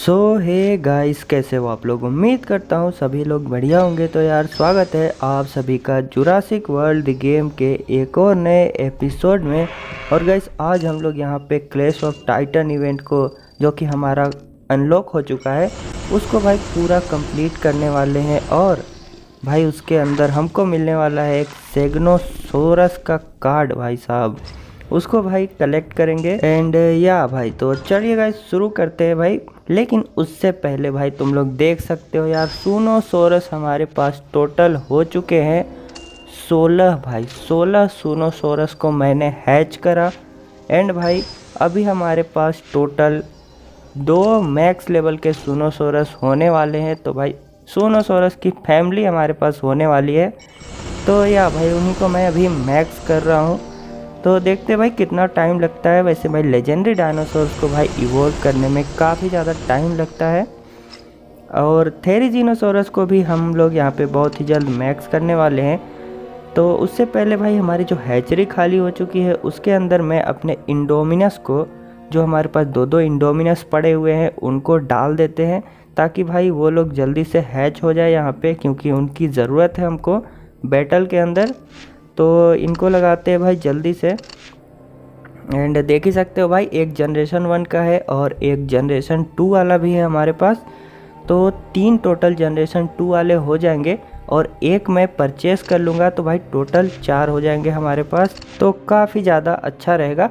सो hey guys कैसे हो आप लोग? उम्मीद करता हूँ सभी लोग बढ़िया होंगे। तो यार, स्वागत है आप सभी का जुरासिक वर्ल्ड गेम के एक और नए एपिसोड में। और गाइस आज हम लोग यहाँ पे क्लेश ऑफ़ टाइटन इवेंट को, जो कि हमारा अनलॉक हो चुका है, उसको भाई पूरा कंप्लीट करने वाले हैं। और भाई, उसके अंदर हमको मिलने वाला है एक सेगनोसोरस का कार्ड भाई साहब। उसको भाई कलेक्ट करेंगे। एंड या भाई तो चलिए गाइस शुरू करते हैं भाई। लेकिन उससे पहले भाई तुम लोग देख सकते हो यार, सूनो सोरस हमारे पास टोटल हो चुके हैं। सोलह भाई, सोलह सूनो सोरस को मैंने हैच करा। एंड भाई, अभी हमारे पास टोटल दो मैक्स लेवल के सूनोसोरस होने वाले हैं। तो भाई सूनोसोरस की फैमिली हमारे पास होने वाली है। तो या भाई, उन्हीं को मैं अभी मैक्स कर रहा हूँ। तो देखते भाई कितना टाइम लगता है। वैसे भाई लेजेंडरी डायनासोर्स को भाई इवोल्व करने में काफ़ी ज़्यादा टाइम लगता है। और थेरीजीनोसोरस को भी हम लोग यहाँ पे बहुत ही जल्द मैक्स करने वाले हैं। तो उससे पहले भाई हमारी जो हैचरी खाली हो चुकी है, उसके अंदर मैं अपने इंडोमिनस को, जो हमारे पास दो दो इंडोमिनस पड़े हुए हैं, उनको डाल देते हैं, ताकि भाई वो लोग जल्दी से हैच हो जाए यहाँ पे, क्योंकि उनकी ज़रूरत है हमको बैटल के अंदर। तो इनको लगाते हैं भाई जल्दी से। एंड देख ही सकते हो भाई, एक जनरेशन वन का है और एक जनरेशन टू वाला भी है हमारे पास। तो तीन टोटल जनरेशन टू वाले हो जाएँगे और एक मैं परचेस कर लूँगा तो भाई टोटल चार हो जाएँगे हमारे पास। तो काफ़ी ज़्यादा अच्छा रहेगा।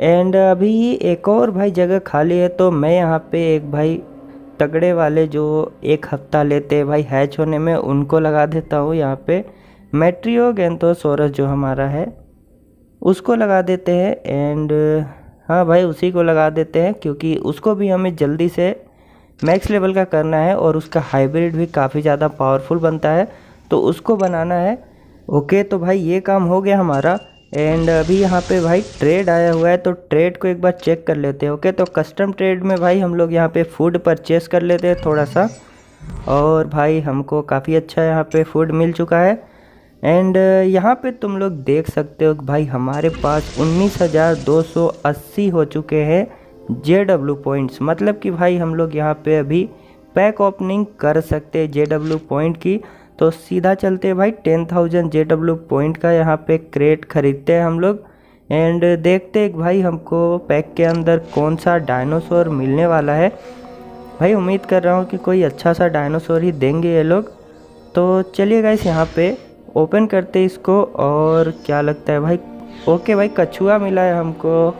एंड अभी एक और भाई जगह खाली है तो मैं यहाँ पे एक भाई तगड़े वाले जो एक हफ़्ता लेते हैं भाई हैच होने में, उनको लगा देता हूँ यहाँ पे। मेट्रियो गेंथोसोरस जो हमारा है, उसको लगा देते हैं एंड हाँ भाई, उसी को लगा देते हैं क्योंकि उसको भी हमें जल्दी से मैक्स लेवल का करना है और उसका हाइब्रिड भी काफ़ी ज़्यादा पावरफुल बनता है। तो उसको बनाना है। ओके तो भाई, ये काम हो गया हमारा। एंड अभी यहाँ पे भाई ट्रेड आया हुआ है तो ट्रेड को एक बार चेक कर लेते हैं। ओके तो कस्टम ट्रेड में भाई, हम लोग यहाँ पे फ़ूड परचेस कर लेते हैं थोड़ा सा। और भाई, हमको काफ़ी अच्छा यहाँ पे फ़ूड मिल चुका है। एंड uh, यहाँ पे तुम लोग देख सकते हो कि भाई हमारे पास 19,280 हो चुके हैं जे डब्ल्यू पॉइंट्स मतलब कि भाई हम लोग यहाँ पे अभी पैक ओपनिंग कर सकते हैं जे डब्ल्यू पॉइंट की। तो सीधा चलते हैं भाई 10,000 जे डब्ल्यू पॉइंट का यहाँ पे क्रेट खरीदते हैं हम लोग। एंड देखते हैं भाई हमको पैक के अंदर कौन सा डायनासोर मिलने वाला है। भाई उम्मीद कर रहा हूँ कि कोई अच्छा सा डायनासोर ही देंगे ये लोग। तो चलिए गाइस यहाँ पे ओपन करते इसको और क्या लगता है भाई? ओके भाई, कछुआ मिला है हमको।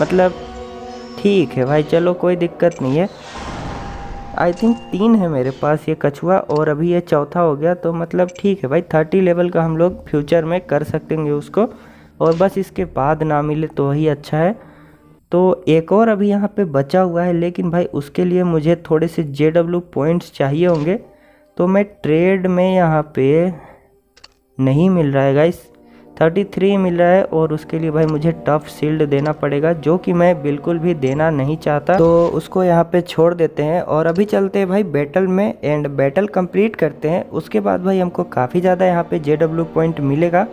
मतलब ठीक है भाई, चलो कोई दिक्कत नहीं है। आई थिंक तीन है मेरे पास ये कछुआ और अभी ये चौथा हो गया तो मतलब ठीक है भाई थर्टी लेवल का हम लोग फ्यूचर में कर सकेंगे उसको। और बस इसके बाद ना मिले तो वही अच्छा है। तो एक और अभी यहाँ पे बचा हुआ है, लेकिन भाई उसके लिए मुझे थोड़े से जे डब्ल्यू पॉइंट्स चाहिए होंगे। तो मैं ट्रेड में यहाँ पे नहीं मिल रहा है गाइस 33 मिल रहा है और उसके लिए भाई मुझे टफ शील्ड देना पड़ेगा, जो कि मैं बिल्कुल भी देना नहीं चाहता। तो उसको यहाँ पे छोड़ देते हैं और अभी चलते हैं भाई बैटल में एंड बैटल कंप्लीट करते हैं। उसके बाद भाई हमको काफ़ी ज़्यादा यहाँ पे जे डब्ल्यू पॉइंट मिलेगा।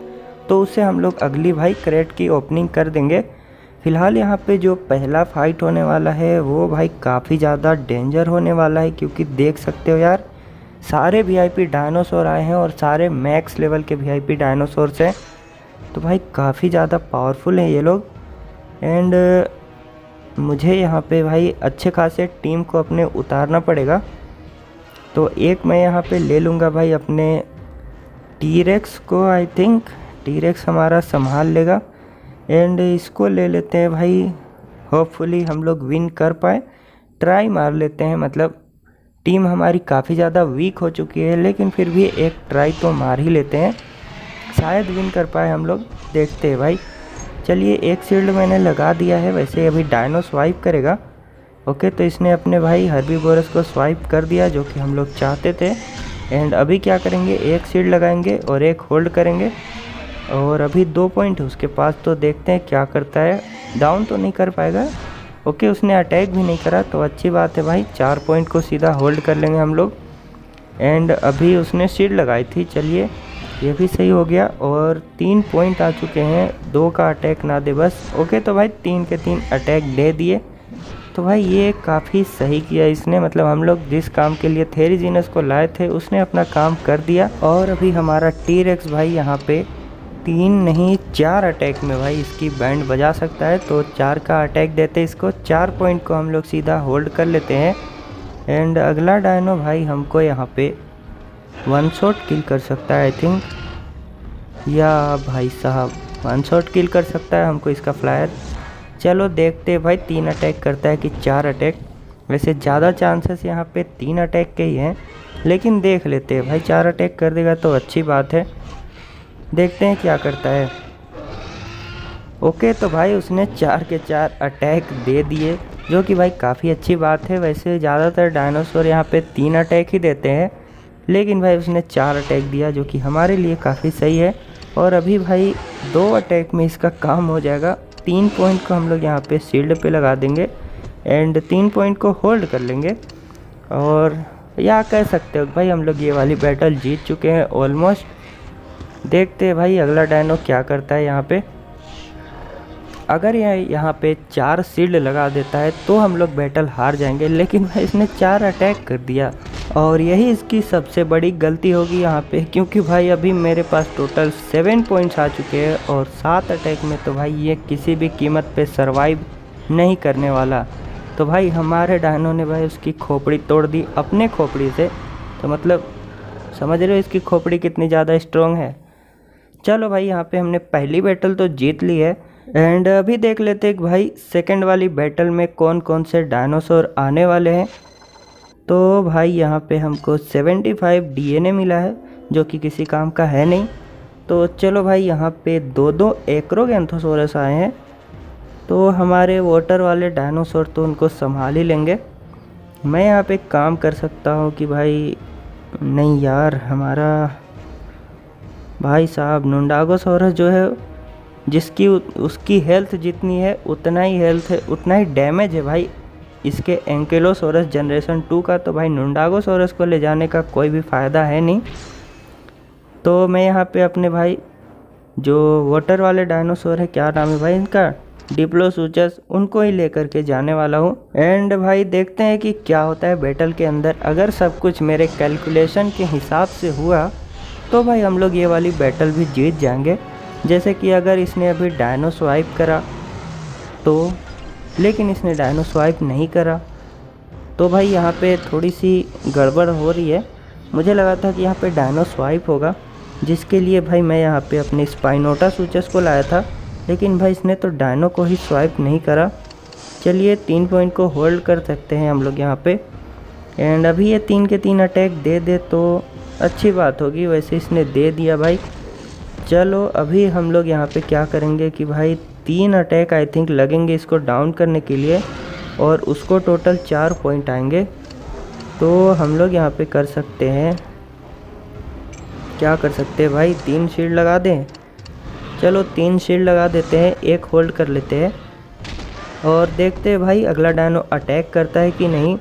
तो उससे हम लोग अगली भाई क्रेट की ओपनिंग कर देंगे। फ़िलहाल यहाँ पे जो पहला फाइट होने वाला है, वो भाई काफ़ी ज़्यादा डेंजर होने वाला है, क्योंकि देख सकते हो यार सारे वीआईपी डायनासोर आए हैं और सारे मैक्स लेवल के वीआईपी डायनासोर्स हैं। तो भाई काफ़ी ज़्यादा पावरफुल हैं ये लोग। एंड मुझे यहाँ पे भाई अच्छे खासे टीम को अपने उतारना पड़ेगा। तो एक मैं यहाँ पे ले लूँगा भाई अपने टीरेक्स को आई थिंक टीरेक्स हमारा संभाल लेगा। एंड इसको ले लेते हैं भाई। होपफुली हम लोग विन कर पाए। ट्राई मार लेते हैं मतलब टीम हमारी काफ़ी ज़्यादा वीक हो चुकी है, लेकिन फिर भी एक ट्राई तो मार ही लेते हैं। शायद विन कर पाए हम लोग, देखते हैं भाई। चलिए, एक शील्ड मैंने लगा दिया है, वैसे अभी डायनो स्वाइप करेगा। ओके तो इसने अपने भाई हरबी बोरस को स्वाइप कर दिया, जो कि हम लोग चाहते थे। एंड अभी क्या करेंगे, एक शील्ड लगाएँगे और एक होल्ड करेंगे। और अभी दो पॉइंट उसके पास तो देखते हैं क्या करता है। डाउन तो नहीं कर पाएगा। ओके, उसने अटैक भी नहीं करा तो अच्छी बात है भाई। चार पॉइंट को सीधा होल्ड कर लेंगे हम लोग। एंड अभी उसने शील्ड लगाई थी, चलिए। ये भी सही हो गया, और तीन पॉइंट आ चुके हैं। दो का अटैक ना दे बस। ओके तो भाई तीन के तीन अटैक दे दिए। तो भाई ये काफ़ी सही किया इसने। मतलब हम लोग जिस काम के लिए थेरी जीनस को लाए थे, उसने अपना काम कर दिया। और अभी हमारा टी रेक्स भाई यहाँ पे तीन नहीं, चार अटैक में भाई इसकी बैंड बजा सकता है। तो चार का अटैक देते इसको। चार पॉइंट को हम लोग सीधा होल्ड कर लेते हैं। एंड अगला डायनो भाई हमको यहाँ पे वन शॉट किल कर सकता है आई थिंक या भाई साहब वन शॉट किल कर सकता है हमको इसका फ्लायर चलो देखते भाई, तीन अटैक करता है कि चार अटैक वैसे ज़्यादा चांसेस यहाँ पे तीन अटैक के ही हैं। लेकिन देख लेते हैं, भाई चार अटैक कर देगा तो अच्छी बात है। देखते हैं क्या करता है। ओके तो भाई उसने चार के चार अटैक दे दिए, जो कि भाई काफ़ी अच्छी बात है। वैसे ज़्यादातर डायनासोर यहाँ पे तीन अटैक ही देते हैं, लेकिन भाई उसने चार अटैक दिया, जो कि हमारे लिए काफ़ी सही है। और अभी भाई दो अटैक में इसका काम हो जाएगा। तीन पॉइंट को हम लोग यहाँ पे शील्ड पे लगा देंगे एंड तीन पॉइंट को होल्ड कर लेंगे। और या कह सकते हो भाई हम लोग ये वाली बैटल जीत चुके हैं ऑलमोस्ट। देखते हैं भाई, अगला डायनो क्या करता है यहाँ पे। अगर यह यहाँ पे चार सील्ड लगा देता है तो हम लोग बैटल हार जाएँगे। लेकिन भाई, इसने चार अटैक कर दिया। और यही इसकी सबसे बड़ी गलती होगी यहाँ पे, क्योंकि भाई, अभी मेरे पास टोटल सेवन पॉइंट्स आ चुके हैं। और सात अटैक में तो भाई, ये किसी भी कीमत पे सरवाइव नहीं करने वाला। तो भाई, हमारे डायनों ने भाई, उसकी खोपड़ी तोड़ दी अपने खोपड़ी से। तो मतलब समझ रहे हो इसकी खोपड़ी कितनी ज़्यादा स्ट्रॉन्ग है? चलो भाई, यहाँ पे हमने पहली बैटल तो जीत ली है। एंड अभी देख लेते हैं भाई सेकंड वाली बैटल में कौन कौन से डायनासोर आने वाले हैं। तो भाई, यहाँ पे हमको 75 डीएनए मिला है, जो कि किसी काम का है नहीं। तो चलो भाई, यहाँ पे दो दो एक्रोगेंथोसोरस आए हैं। तो हमारे वाटर वाले डायनासोर तो उनको संभाल ही लेंगे। मैं यहाँ पे काम कर सकता हूँ कि भाई, नहीं यार, हमारा भाई साहब नुंडागोसोरस जो है, जिसकी उसकी हेल्थ जितनी है, उतना ही हेल्थ है, उतना ही डैमेज है भाई। इसके एंकेलोसोरस जनरेशन टू का तो भाई नुंडागोसोरस को ले जाने का कोई भी फ़ायदा है नहीं। तो मैं यहाँ पे अपने भाई, जो वाटर वाले डायनासोर है, क्या नाम है भाई इनका? डिप्लोसूचस उनको ही लेकर के जाने वाला हूँ। एंड भाई देखते हैं कि क्या होता है बैटल के अंदर। अगर सब कुछ मेरे कैलकुलेशन के हिसाब से हुआ तो भाई हम लोग ये वाली बैटल भी जीत जाएँगे। जैसे कि अगर इसने अभी डायनो स्वाइप करा तो लेकिन इसने डायनो स्वाइप नहीं करा तो भाई यहाँ पे थोड़ी सी गड़बड़ हो रही है। मुझे लगा था कि यहाँ पे डायनो स्वाइप होगा, जिसके लिए भाई मैं यहाँ पे अपने स्पाइनोटा सूचस को लाया था, लेकिन भाई इसने तो डायनो को ही स्वाइप नहीं करा। चलिए तीन पॉइंट को होल्ड कर सकते हैं हम लोग यहाँ पे। एंड अभी ये तीन के तीन अटैक दे दे तो अच्छी बात होगी, वैसे इसने दे दिया भाई। चलो, अभी हम लोग यहाँ पे क्या करेंगे कि भाई, तीन अटैक आई थिंक लगेंगे इसको डाउन करने के लिए और उसको टोटल चार पॉइंट आएँगे। तो हम लोग यहाँ पे कर सकते हैं। क्या कर सकते हैं भाई? तीन शील्ड लगा दें। चलो, तीन शील्ड लगा देते हैं, एक होल्ड कर लेते हैं। और देखते हैं भाई, अगला डायनो अटैक करता है कि नहीं।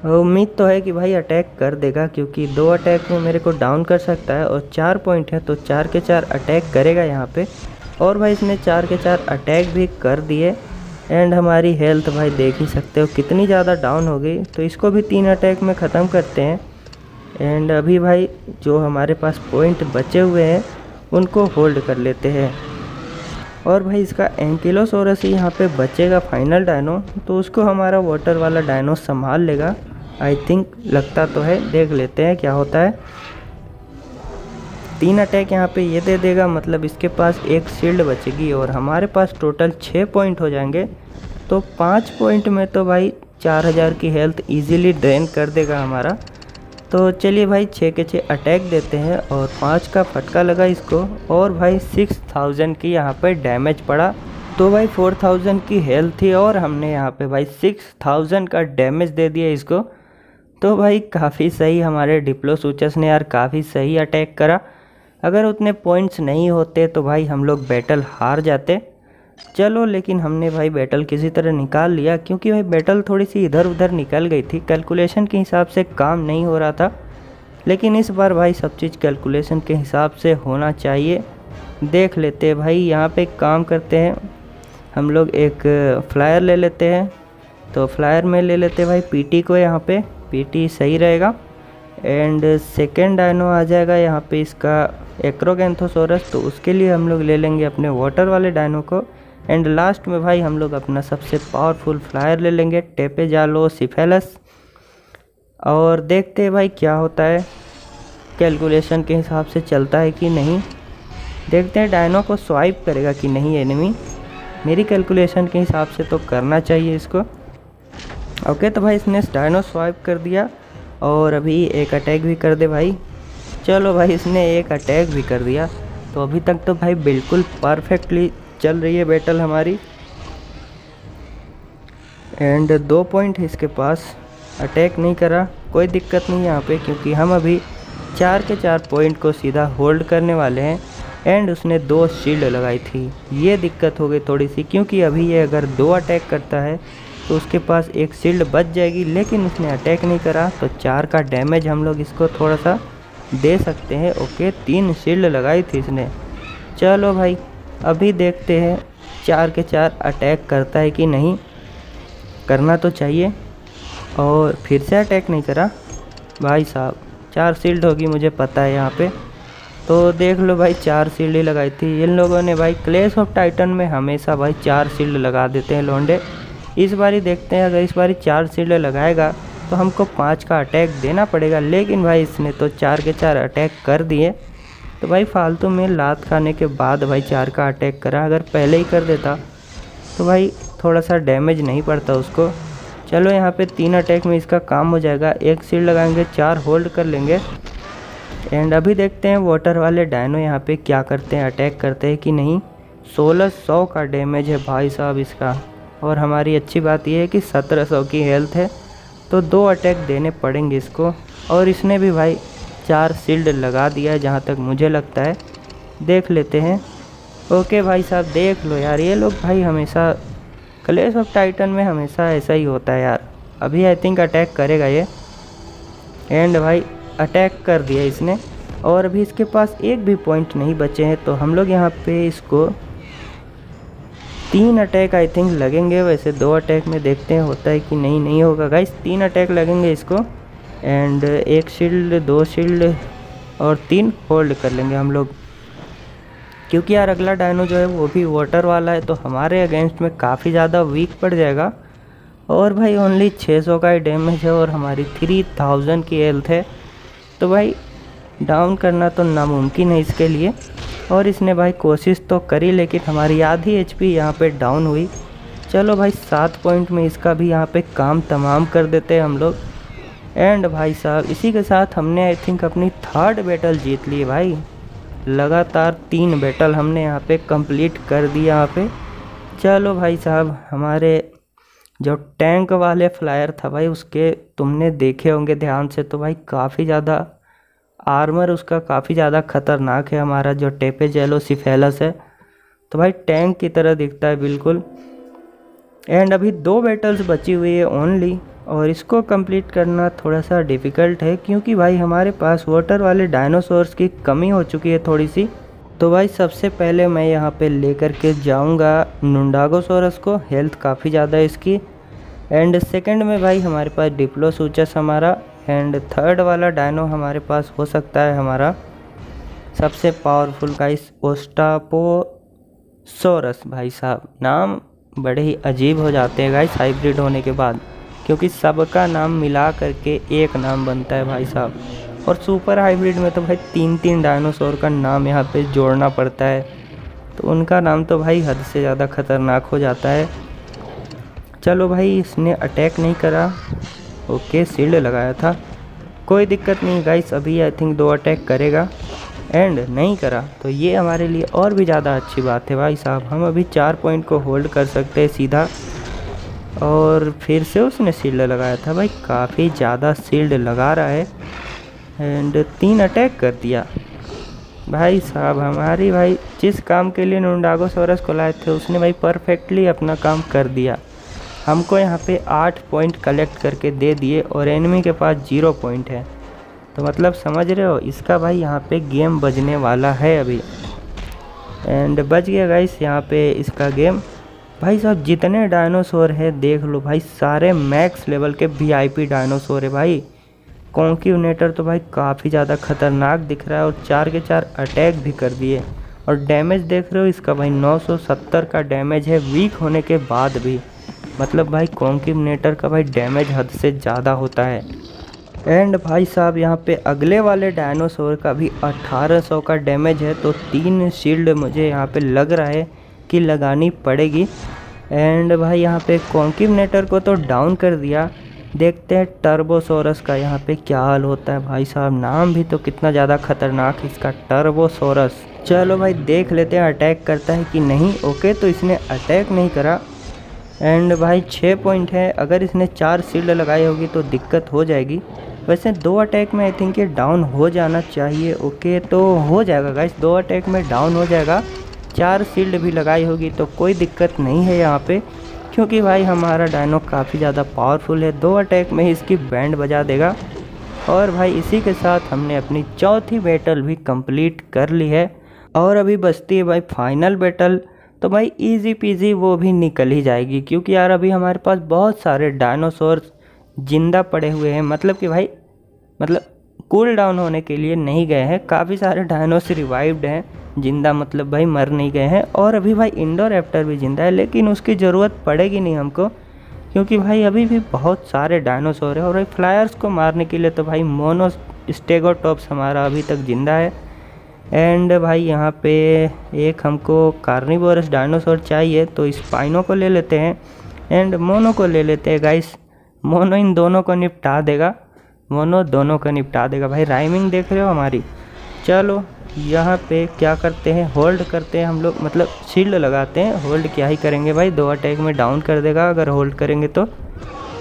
उम्मीद तो है कि भाई अटैक कर देगा, क्योंकि दो अटैक में मेरे को डाउन कर सकता है और चार पॉइंट है तो चार के चार अटैक करेगा यहाँ पे। और भाई इसने चार के चार अटैक भी कर दिए एंड हमारी हेल्थ भाई देख ही सकते हो कितनी ज़्यादा डाउन हो गई। तो इसको भी तीन अटैक में ख़त्म करते हैं। एंड अभी भाई जो हमारे पास पॉइंट बचे हुए हैं, उनको होल्ड कर लेते हैं। और भाई इसका एंकिलोसोरस ही यहाँ पे बचेगा फाइनल डायनो तो उसको हमारा वाटर वाला डायनो संभाल लेगा। आई थिंक लगता तो है, देख लेते हैं क्या होता है। तीन अटैक यहाँ पे ये दे देगा मतलब इसके पास एक शील्ड बचेगी और हमारे पास टोटल छः पॉइंट हो जाएँगे। तो पाँच पॉइंट में तो भाई चार हज़ार की हेल्थ इजीली ड्रेन कर देगा हमारा। तो चलिए भाई छः के छः अटैक देते हैं और पाँच का फटका लगा इसको और भाई सिक्स थाउज़ेंड की यहाँ पर डैमेज पड़ा। तो भाई फोर थाउज़ेंड की हेल्थ थी और हमने यहाँ पे भाई सिक्स थाउज़ेंड का डैमेज दे दिया इसको। तो भाई काफ़ी सही हमारे डिप्लो सूचस ने यार काफ़ी सही अटैक करा। अगर उतने पॉइंट्स नहीं होते तो भाई हम लोग बैटल हार जाते। चलो, लेकिन हमने भाई बैटल किसी तरह निकाल लिया, क्योंकि भाई बैटल थोड़ी सी इधर उधर निकल गई थी। कैलकुलेशन के हिसाब से काम नहीं हो रहा था। लेकिन इस बार भाई सब चीज़ कैलकुलेशन के हिसाब से होना चाहिए। देख लेते भाई, यहाँ पे काम करते हैं। हम लोग एक फ्लायर ले लेते हैं। तो फ्लायर में ले लेते भाई पीटी को यहाँ पे। पीटी सही रहेगा। एंड सेकेंड डायनो आ जाएगा यहाँ पे इसका एक्रोगेंथोसोरस तो उसके लिए हम लोग ले लेंगे अपने वाटर वाले डायनो को। एंड लास्ट में भाई हम लोग अपना सबसे पावरफुल फ्लायर ले लेंगे टेपे जालो सिफेलस और देखते हैं भाई क्या होता है। कैलकुलेशन के हिसाब से चलता है कि नहीं। देखते हैं डायनो को स्वाइप करेगा कि नहीं एनिमी मेरी कैलकुलेशन के हिसाब से तो करना चाहिए इसको। ओके तो भाई इसने स्टाइनो स्वाइप कर दिया और अभी एक अटैक भी कर दे भाई। चलो भाई, इसने एक अटैक भी कर दिया। तो अभी तक तो भाई बिल्कुल परफेक्टली चल रही है बैटल हमारी। एंड दो पॉइंट है इसके पास। अटैक नहीं करा, कोई दिक्कत नहीं यहाँ पे, क्योंकि हम अभी चार के चार पॉइंट को सीधा होल्ड करने वाले हैं। एंड उसने दो शील्ड लगाई थी। ये दिक्कत हो गई थोड़ी सी, क्योंकि अभी ये अगर दो अटैक करता है तो उसके पास एक शील्ड बच जाएगी, लेकिन उसने अटैक नहीं करा तो चार का डैमेज हम लोग इसको थोड़ा सा दे सकते हैं। ओके तीन शील्ड लगाई थी इसने। चलो भाई, अभी देखते हैं चार के चार अटैक करता है कि नहीं। करना तो चाहिए। और फिर से अटैक नहीं करा। भाई साहब, चार शील्ड होगी, मुझे पता है यहाँ पे। तो देख लो भाई, चार शील्ड लगाई थी। इन लोगों ने भाई क्लेस ऑफ़ टाइटन में हमेशा भाई चार शील्ड लगा देते हैं, लोंडे। इस बारी देखते हैं, अगर इस बारी चार शील्ड लगाएगा तो हमको पाँच का अटैक देना पड़ेगा। लेकिन भाई इसने तो चार के चार अटैक कर दिए। तो भाई फालतू में लात खाने के बाद भाई चार का अटैक करा। अगर पहले ही कर देता तो भाई थोड़ा सा डैमेज नहीं पड़ता उसको। चलो यहाँ पे तीन अटैक में इसका काम हो जाएगा। एक सीड लगाएँगे, चार होल्ड कर लेंगे। एंड अभी देखते हैं वाटर वाले डायनो यहाँ पे क्या करते हैं अटैक करते हैं कि नहीं। सोलह सौ का डैमेज है भाई साहब इसका। और हमारी अच्छी बात यह है कि सत्रह सौ की हेल्थ है तो दो अटैक देने पड़ेंगे इसको। और इसने भी भाई चार सील्ड लगा दिया है, जहाँ तक मुझे लगता है। देख लेते हैं। ओके भाई साहब, देख लो यार, ये लोग भाई हमेशा क्लेश ऑफ़ टाइटन में हमेशा ऐसा ही होता है यार। अभी आई थिंक अटैक करेगा ये। एंड भाई अटैक कर दिया इसने। और अभी इसके पास एक भी पॉइंट नहीं बचे हैं तो हम लोग यहाँ पे इसको तीन अटैक आई थिंक लगेंगे। वैसे दो अटैक में देखते हैं, होता है कि नहीं नहीं होगा। गाइस तीन अटैक लगेंगे इसको। एंड एक शील्ड दो शील्ड और तीन होल्ड कर लेंगे हम लोग। क्योंकि यार अगला डायनो जो है, वो भी वाटर वाला है तो हमारे अगेंस्ट में काफ़ी ज़्यादा वीक पड़ जाएगा। और भाई ओनली 600 का ही डैमेज है और हमारी 3000 की हेल्थ है। तो भाई डाउन करना तो नामुमकिन है इसके लिए। और इसने भाई कोशिश तो करी, लेकिन हमारी आधी एच पी यहाँ पर डाउन हुई। चलो भाई, सात पॉइंट में इसका भी यहाँ पे काम तमाम कर देते हैं हम लोग। एंड भाई साहब, इसी के साथ हमने आई थिंक अपनी थर्ड बैटल जीत ली भाई। लगातार तीन बैटल हमने यहाँ पे कंप्लीट कर दिया यहाँ पे। चलो भाई साहब, हमारे जो टैंक वाले फ्लायर था भाई, उसके तुमने देखे होंगे ध्यान से तो भाई काफ़ी ज़्यादा आर्मर उसका काफ़ी ज़्यादा ख़तरनाक है, हमारा जो टेपे जेलो सिफेलस है। तो भाई टैंक की तरह दिखता है बिल्कुल। एंड अभी दो बैटल्स बची हुई है ओनली और इसको कंप्लीट करना थोड़ा सा डिफ़िकल्ट है, क्योंकि भाई, हमारे पास वाटर वाले डायनासोर्स की कमी हो चुकी है थोड़ी सी तो भाई, सबसे पहले मैं यहाँ पे लेकर के जाऊँगा नुंडागोसोरस को हेल्थ काफ़ी ज़्यादा है इसकी। एंड सेकंड में भाई, हमारे पास डिप्लोसूचस हमारा। एंड थर्ड वाला डायनो हमारे पास हो सकता है हमारा सबसे पावरफुल गाइस ओस्टापोसोरस भाई साहब। नाम बड़े ही अजीब हो जाते हैं गाइस हाइब्रिड होने के बाद, क्योंकि सबका नाम मिला करके एक नाम बनता है भाई साहब। और सुपर हाइब्रिड में तो भाई तीन तीन डायनासोर का नाम यहाँ पे जोड़ना पड़ता है। तो उनका नाम तो भाई हद से ज़्यादा ख़तरनाक हो जाता है। चलो भाई, इसने अटैक नहीं करा। ओके सील्ड लगाया था। कोई दिक्कत नहीं गाइस अभी आई थिंक दो अटैक करेगा। एंड नहीं करा तो ये हमारे लिए और भी ज़्यादा अच्छी बात है भाई साहब। हम अभी चार पॉइंट को होल्ड कर सकते हैं सीधा। और फिर से उसने सील्ड लगाया था भाई, काफ़ी ज़्यादा सील्ड लगा रहा है। एंड तीन अटैक कर दिया। भाई साहब, हमारी भाई, जिस काम के लिए सोरस को लाए थे, उसने भाई परफेक्टली अपना काम कर दिया। हमको यहाँ पे आठ पॉइंट कलेक्ट करके दे दिए और एनिमी के पास ज़ीरो पॉइंट है। तो मतलब समझ रहे हो? इसका भाई यहाँ पे गेम बजने वाला है अभी। एंड बज गया गाइस यहाँ पे इसका गेम भाई साहब, जितने डायनासोर है, देख लो भाई, सारे मैक्स लेवल के वीआईपी डायनासोर है भाई। कॉन्क्यूनेटर तो भाई काफ़ी ज़्यादा खतरनाक दिख रहा है और चार के चार अटैक भी कर दिए। और डैमेज देख रहे हो? इसका भाई 970 का डैमेज है वीक होने के बाद भी। मतलब भाई कॉन्क्यूनेटर का भाई डैमेज हद से ज़्यादा होता है। एंड भाई साहब, यहाँ पे अगले वाले डायनासोर का भी 1800 का डैमेज है तो तीन शील्ड मुझे यहाँ पे लग रहा है कि लगानी पड़ेगी। एंड भाई यहाँ पे कॉन्क्यूनेटर को तो डाउन कर दिया। देखते हैं टर्बोसोरस का यहाँ पे क्या हाल होता है। भाई साहब, नाम भी तो कितना ज़्यादा खतरनाक है इसका टर्बोसोरस चलो भाई देख लेते हैं अटैक करता है कि नहीं। ओके तो इसने अटैक नहीं करा। एंड भाई छः पॉइंट है। अगर इसने चार सील्ड लगाई होगी तो दिक्कत हो जाएगी। वैसे दो अटैक में आई थिंक ये डाउन हो जाना चाहिए। ओके तो हो जाएगा गाइस दो अटैक में डाउन हो जाएगा। चार सील्ड भी लगाई होगी तो कोई दिक्कत नहीं है यहाँ पे। क्योंकि भाई हमारा डायनो काफ़ी ज़्यादा पावरफुल है। दो अटैक में इसकी बैंड बजा देगा। और भाई इसी के साथ हमने अपनी चौथी बैटल भी कंप्लीट कर ली है। और अभी बचती है भाई फाइनल बैटल तो भाई इजी पीजी वो भी निकल ही जाएगी। क्योंकि यार, अभी हमारे पास बहुत सारे डायनासोर ज़िंदा पड़े हुए हैं। मतलब कि भाई मतलब कूल डाउन होने के लिए नहीं गए हैं। काफ़ी सारे डायनोस रिवाइव्ड हैं, ज़िंदा मतलब भाई मर नहीं गए हैं। और अभी भाई इंडोर एप्टर भी ज़िंदा है, लेकिन उसकी ज़रूरत पड़ेगी नहीं हमको। क्योंकि भाई, अभी भी बहुत सारे डायनोसोर हैं। और भाई फ्लायर्स को मारने के लिए तो भाई मोनो स्टेगोटॉप्स हमारा अभी तक ज़िंदा है। एंड भाई यहाँ पे एक हमको कार्निवोरस डायनासोर चाहिए तो स्पाइनो को ले लेते हैं एंड मोनो को ले लेते हैं। गाइस, मोनो इन दोनों को निपटा देगा। मोनो दोनों को निपटा देगा। भाई राइमिंग देख रहे हो हमारी? चलो, यहाँ पे क्या करते हैं? होल्ड करते हैं हम लोग। मतलब शील्ड लगाते हैं। होल्ड क्या ही करेंगे भाई? दो अटैक में डाउन कर देगा अगर होल्ड करेंगे तो।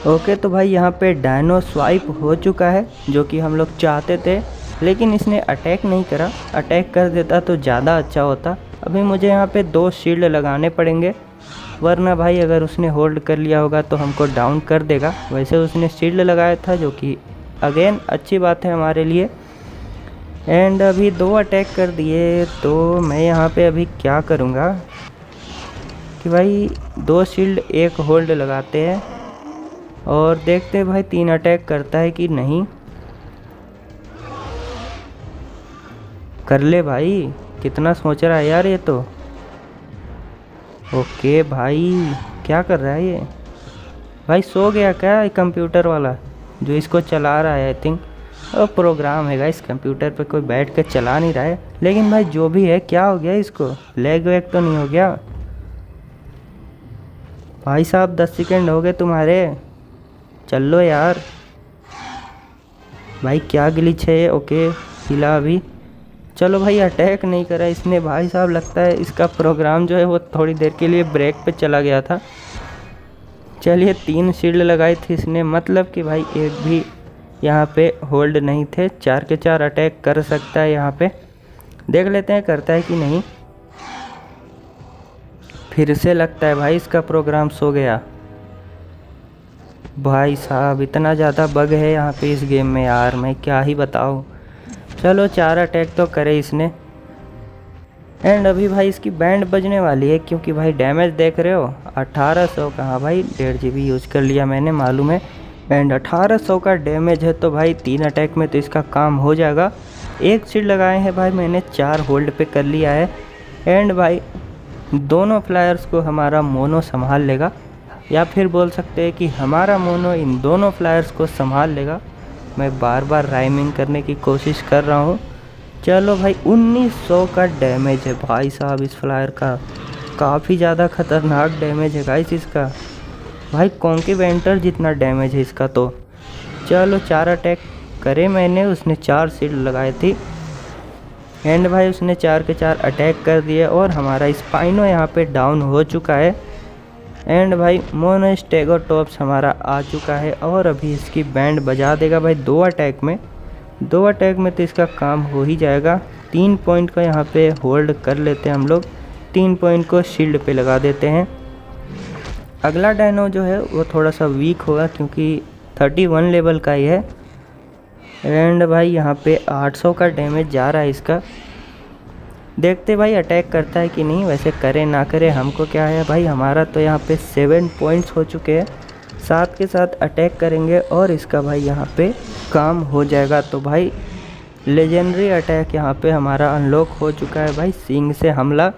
ओके तो भाई यहाँ पे डायनो स्वाइप हो चुका है, जो कि हम लोग चाहते थे। लेकिन इसने अटैक नहीं करा। अटैक कर देता तो ज़्यादा अच्छा होता। अभी मुझे यहाँ पे दो शील्ड लगाने पड़ेंगे। वरना भाई अगर उसने होल्ड कर लिया होगा तो हमको डाउन कर देगा। वैसे उसने शील्ड लगाया था जो कि अगेन अच्छी बात है हमारे लिए। एंड अभी दो अटैक कर दिए तो मैं यहाँ पे अभी क्या करूँगा? कि भाई दो शील्ड एक होल्ड लगाते हैं। और देखते हैं भाई तीन अटैक करता है कि नहीं। कर ले भाई। कितना सोच रहा है यार ये तो। ओके भाई, क्या कर रहा है ये? भाई सो गया क्या कंप्यूटर वाला, जो इसको चला रहा है आई थिंक और प्रोग्राम है इस कंप्यूटर पे कोई बैठ कर चला नहीं रहा है। लेकिन भाई जो भी है, क्या हो गया इसको? लेग वेग तो नहीं हो गया? भाई साहब, दस सेकेंड हो गए तुम्हारे। चल लो यार। भाई क्या ग्लिच है ओके, हिला अभी। चलो भाई अटैक नहीं करा इसने। भाई साहब, लगता है इसका प्रोग्राम जो है वो थोड़ी देर के लिए ब्रेक पे चला गया था। चलिए, तीन शील्ड लगाई थी इसने। मतलब कि भाई, एक भी यहाँ पे होल्ड नहीं थे। चार के चार अटैक कर सकता है यहाँ पे। देख लेते हैं, करता है कि नहीं। फिर से लगता है भाई, इसका प्रोग्राम सो गया। भाई साहब, इतना ज़्यादा बग है यहाँ पे इस गेम में। यार, मैं क्या ही बताऊँ। चलो चार अटैक तो करे इसने। एंड अभी भाई इसकी बैंड बजने वाली है क्योंकि भाई डैमेज देख रहे हो? 1800 का हाँ भाई, डेढ़ जी यूज़ कर लिया मैंने, मालूम है। एंड 1800 का डैमेज है तो भाई तीन अटैक में तो इसका काम हो जाएगा। एक सीट लगाए हैं भाई मैंने, चार होल्ड पे कर लिया है। एंड भाई, दोनों फ्लायर्स को हमारा मोनो संभाल लेगा। या फिर बोल सकते हैं कि हमारा मोनो इन दोनों फ्लायर्स को संभाल लेगा। मैं बार बार राइमिंग करने की कोशिश कर रहा हूँ। चलो भाई 1900 का डैमेज है भाई साहब इस फ्लायर का। काफ़ी ज़्यादा खतरनाक डैमेज है गाइस इसका। भाई कौनके वेंटर जितना डैमेज है इसका तो। चलो, चार अटैक करे मैंने, उसने चार सीट लगाए थी। एंड भाई, उसने चार के चार अटैक कर दिए और हमारा स्पाइनो यहाँ पे डाउन हो चुका है। एंड भाई मोनोस्टेगोटॉप्स हमारा आ चुका है और अभी इसकी बैंड बजा देगा भाई दो अटैक में। दो अटैक में तो इसका काम हो ही जाएगा। तीन पॉइंट का यहाँ पे होल्ड कर लेते हैं हम लोग। तीन पॉइंट को शील्ड पे लगा देते हैं। अगला डायनो जो है वो थोड़ा सा वीक होगा क्योंकि थर्टी वन लेवल का ही है। एंड भाई यहाँ पे 800 का डैमेज जा रहा है इसका। देखते भाई अटैक करता है कि नहीं? वैसे करे ना करे, हमको क्या है भाई? हमारा तो यहाँ पे सेवन पॉइंट्स हो चुके हैं। साथ के साथ अटैक करेंगे और इसका भाई यहाँ पे काम हो जाएगा। तो भाई लेजेंडरी अटैक यहाँ पे हमारा अनलॉक हो चुका है भाई सिंग से हमला।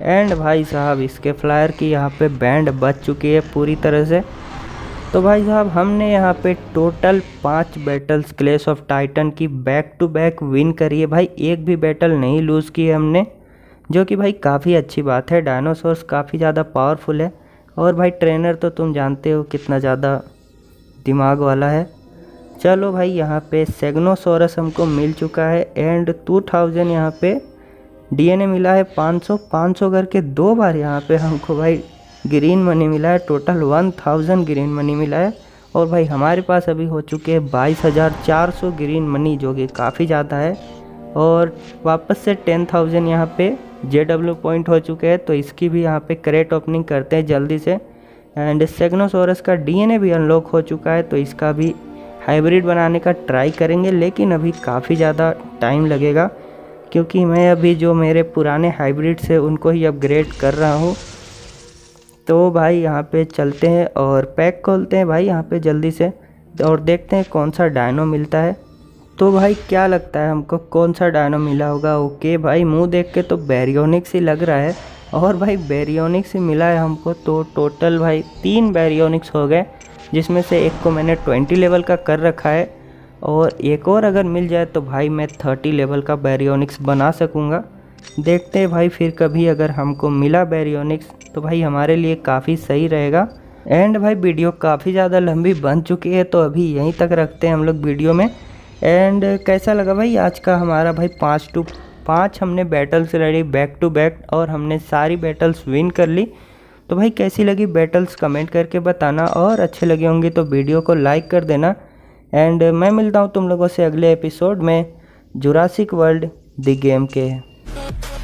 एंड भाई साहब, इसके फ्लायर की यहाँ पे बैंड बच चुकी है पूरी तरह से। तो भाई साहब, हमने यहाँ पे टोटल पाँच बैटल्स क्लेस ऑफ़ टाइटन की बैक टू बैक विन करी है। भाई, एक भी बैटल नहीं लूज़ की है हमने, जो कि भाई काफ़ी अच्छी बात है। डायनासोर्स काफ़ी ज़्यादा पावरफुल है। और भाई ट्रेनर तो तुम जानते हो कितना ज़्यादा दिमाग वाला है। चलो भाई, यहाँ पे सेगनोसोरस हमको मिल चुका है एंड टू थाउज़ेंड यहाँ पे डीएनए मिला है। 500 500 करके दो बार यहाँ पे हमको भाई ग्रीन मनी मिला है total one thousand green money मिला है। और भाई, हमारे पास अभी हो चुके हैं बाईस हज़ार चार सौ ग्रीन मनी जो कि काफ़ी ज़्यादा है। और वापस से टेन थाउज़ेंड यहाँ पे जे डब्ल्यू पॉइंट हो चुके हैं तो इसकी भी यहाँ पे क्रेट ओपनिंग करते हैं जल्दी से। एंड सेगनोसोरस का डीएनए भी अनलॉक हो चुका है तो इसका भी हाइब्रिड बनाने का ट्राई करेंगे, लेकिन अभी काफ़ी ज़्यादा टाइम लगेगा। क्योंकि मैं अभी जो मेरे पुराने हाइब्रिड से, उनको ही अपग्रेड कर रहा हूँ। तो भाई यहाँ पे चलते हैं और पैक खोलते हैं भाई यहाँ पे जल्दी से और देखते हैं कौन सा डायनो मिलता है। तो भाई क्या लगता है हमको कौन सा डायनो मिला होगा? ओके भाई मुँह देख के तो बैरियोनिक्स ही लग रहा है और भाई बैरियोनिक्स ही मिला है हमको तो टोटल भाई तीन बैरियोनिक्स हो गए, जिसमें से एक को मैंने ट्वेंटी लेवल का कर रखा है। और एक और अगर मिल जाए तो भाई मैं थर्टी लेवल का बैरियोनिक्स बना सकूँगा। देखते हैं भाई, फिर कभी अगर हमको मिला बैरियोनिक्स तो भाई हमारे लिए काफ़ी सही रहेगा। एंड भाई वीडियो काफ़ी ज़्यादा लंबी बन चुकी है तो अभी यहीं तक रखते हैं हम लोग वीडियो में। एंड कैसा लगा भाई आज का हमारा भाई? पाँच टू पाँच हमने बैटल्स लड़ी बैक टू बैक और हमने सारी बैटल्स विन कर ली। तो भाई, कैसी लगी बैटल्स कमेंट करके बताना, और अच्छे लगे होंगे तो वीडियो को लाइक कर देना। एंड मैं मिलता हूँ तुम लोगों से अगले एपिसोड में जुरासिक वर्ल्ड द गेम के। go, go.